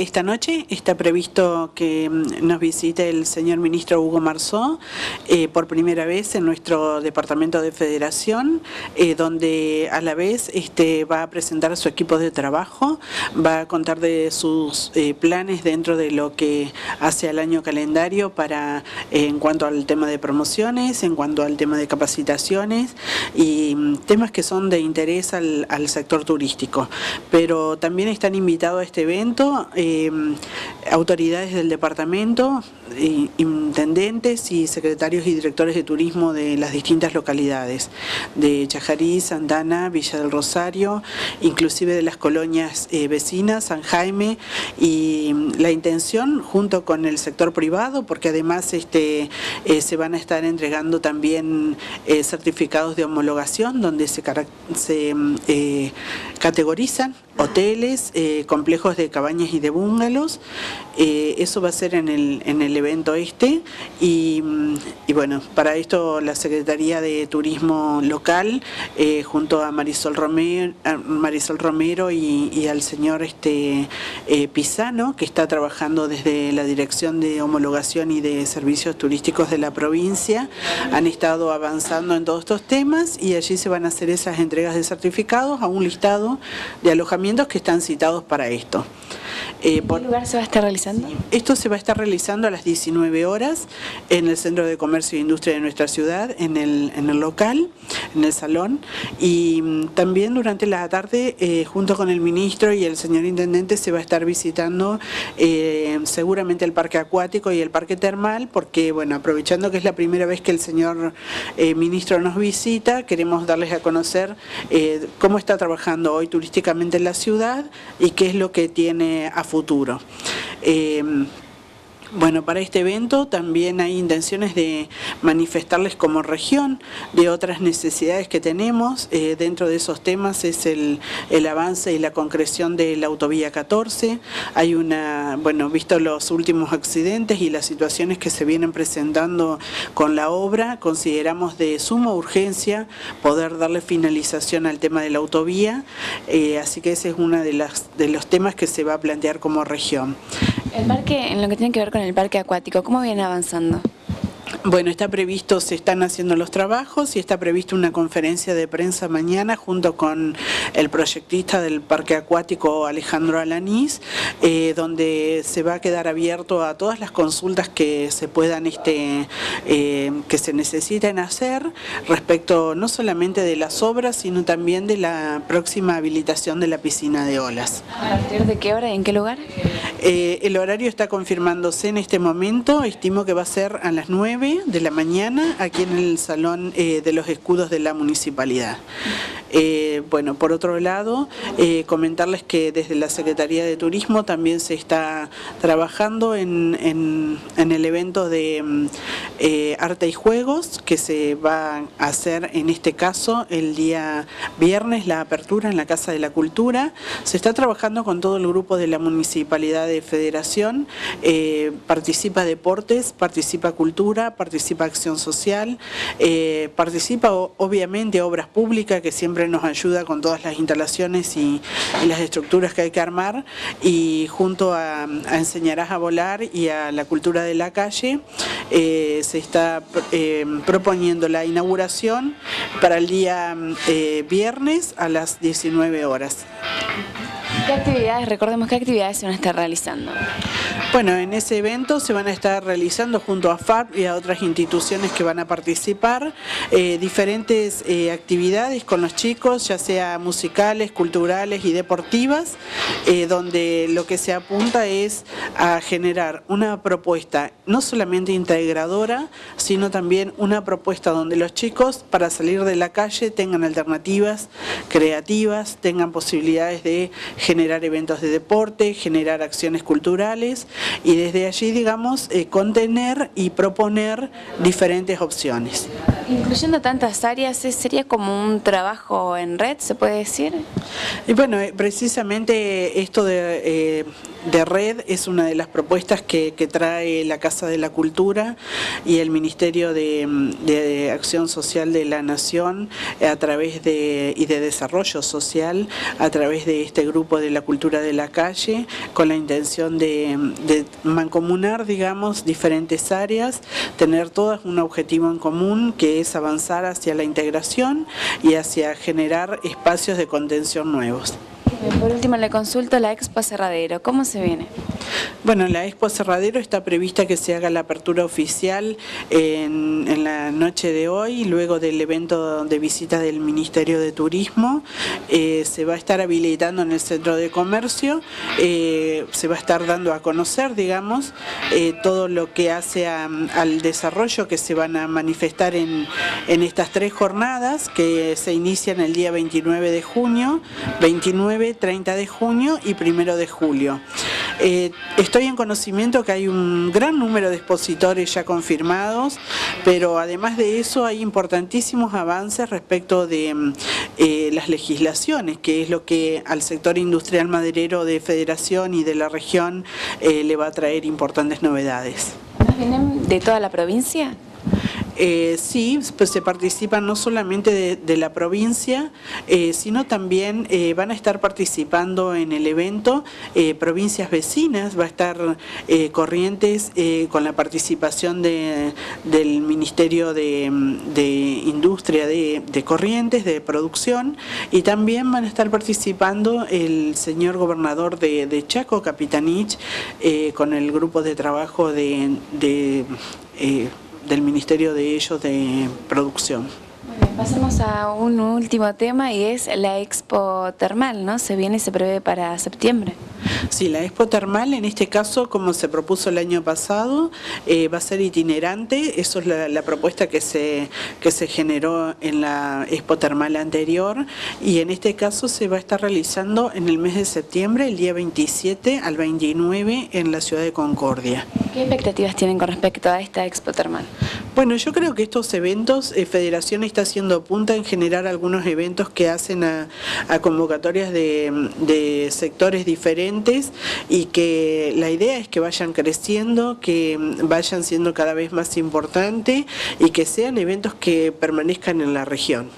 esta noche está previsto que mm, nos visite el señor ministro Hugo Marzó eh, por primera vez en nuestro departamento de federación, eh, donde a la vez este, va a presentar su equipo de trabajo, va a contar de sus eh, planes dentro de lo que hace al año calendario para en cuanto al tema de promociones, en cuanto al tema de capacitaciones y mm, temas que son de interés al, sector turístico. Pero también están invitados a este evento autoridades del departamento, intendentes y secretarios y directores de turismo de las distintas localidades, de Chajarí, Santana, Villa del Rosario, inclusive de las colonias eh, vecinas, San Jaime, y la intención junto con el sector privado, porque además este, eh, se van a estar entregando también eh, certificados de homologación donde se, categorizan hoteles, complejos de cabañas y de búngalos. Eso va a ser en el, en el evento este y, bueno, para esto la Secretaría de Turismo Local eh, junto a Marisol Romero, Marisol Romero y, al señor este, eh, Pisano que está trabajando desde la Dirección de Homologación y de Servicios Turísticos de la provincia, han estado avanzando en todos estos temas y allí se van a hacer esas entregas de certificados a un listado de alojamientos que están citados para esto. Eh, ¿En qué lugar se va a estar realizando? Esto se va a estar realizando a las 19 horas en el Centro de Comercio e Industria de nuestra ciudad, en el, en el local, en el salón, y mm, también durante la tarde, eh, junto con el ministro y el señor intendente, se va a estar visitando eh, seguramente el parque acuático y el parque termal, porque, bueno, aprovechando que es la primera vez que el señor ministro nos visita, queremos darles a conocer cómo está trabajando hoy turísticamente en la ciudad y qué es lo que tiene a futuro. Eh, bueno, para este evento también hay intenciones de manifestarles como región de otras necesidades que tenemos. Eh, dentro de esos temas es el, avance y la concreción de la autovía 14. Hay una, bueno, visto los últimos accidentes y las situaciones que se vienen presentando con la obra, consideramos de suma urgencia poder darle finalización al tema de la autovía. Eh, así que ese es uno de, de los temas que se va a plantear como región. El parque, en lo que tiene que ver con el parque acuático, ¿cómo viene avanzando? Bueno, está previsto, se están haciendo los trabajos y está previsto una conferencia de prensa mañana junto con el proyectista del Parque Acuático Alejandro Alanís, eh, donde se va a quedar abierto a todas las consultas que se puedan, este, eh, que se necesiten hacer respecto no solamente de las obras, sino también de la próxima habilitación de la piscina de olas. ¿A partir de qué hora y en qué lugar? Eh, el horario está confirmándose en este momento, estimo que va a ser a las 9 de la mañana aquí en el Salón eh, de los Escudos de la Municipalidad. Eh, bueno, por otro lado, comentarles que desde la Secretaría de Turismo también se está trabajando en, en el evento de mm, arte y juegos que se va a hacer en este caso el día viernes, la apertura en la Casa de la Cultura. Se está trabajando con todo el grupo de la Municipalidad de Federación, eh, participa deportes, participa cultura, participa acción social, eh, participa obviamente obras públicas que siempre nos ayuda con todas las instalaciones y, las estructuras que hay que armar y junto a, Enseñarás a Volar y a la cultura de la calle eh, se está proponiendo la inauguración para el día viernes a las 19 horas. ¿Qué actividades, recordemos qué actividades se van a estar realizando? Bueno, en ese evento se van a estar realizando junto a FARP y a otras instituciones que van a participar eh, diferentes eh, actividades con los chicos, ya sea musicales, culturales y deportivas, eh, donde lo que se apunta es a generar una propuesta no solamente integradora, sino también una propuesta donde los chicos para salir de la calle tengan alternativas creativas, tengan posibilidades de generar eventos de deporte, generar acciones culturales y desde allí, digamos, eh, contener y proponer diferentes opciones. Incluyendo tantas áreas, ¿sería como un trabajo en red, se puede decir? Y bueno, eh, precisamente esto de... De red es una de las propuestas que, trae la Casa de la Cultura y el Ministerio de, Acción Social de la Nación a través de, y de Desarrollo Social a través de este grupo de la cultura de la calle con la intención de mancomunar, digamos, diferentes áreas, tener todas un objetivo en común que es avanzar hacia la integración y hacia generar espacios de contención nuevos. Por último, le consulto la Expo Cerradero. ¿Cómo se viene? Bueno, la Expo Cerradero está prevista que se haga la apertura oficial en, la noche de hoy, luego del evento de visita del Ministerio de Turismo. Eh, se va a estar habilitando en el Centro de Comercio, eh, se va a estar dando a conocer, digamos, eh, todo lo que hace al desarrollo que se van a manifestar en, en estas tres jornadas que se inician el día 29 de junio, 29, 30 de junio y 1 de julio. Eh, estoy en conocimiento que hay un gran número de expositores ya confirmados, pero además de eso hay importantísimos avances respecto de mm, eh, las legislaciones, que es lo que al sector industrial maderero de Federación y de la región eh, le va a traer importantes novedades. ¿Vienen de toda la provincia? Eh, sí, pues se participan no solamente de, la provincia, eh, sino también eh, van a estar participando en el evento provincias vecinas, va a estar Corrientes con la participación del Ministerio de, Industria de, Corrientes, de Producción, y también van a estar participando el señor gobernador de, Chaco, Capitanich, con el grupo de trabajo de del Ministerio de ellos de Producción. pasamos a un último tema y es la Expo Termal, ¿no? Se viene y se prevé para septiembre. Sí, la Expo Termal en este caso, como se propuso el año pasado, eh, va a ser itinerante, eso es la, propuesta que se, que se generó en la Expo Termal anterior y en este caso se va a estar realizando en el mes de septiembre, el día 27 al 29 en la ciudad de Concordia. ¿Qué expectativas tienen con respecto a esta Expo Termal? Bueno, yo creo que estos eventos, eh, Federación está haciendo punta en generar algunos eventos que hacen a, convocatorias de sectores y que la idea es que vayan creciendo, que vayan siendo cada vez más importantes y que sean eventos que permanezcan en la región.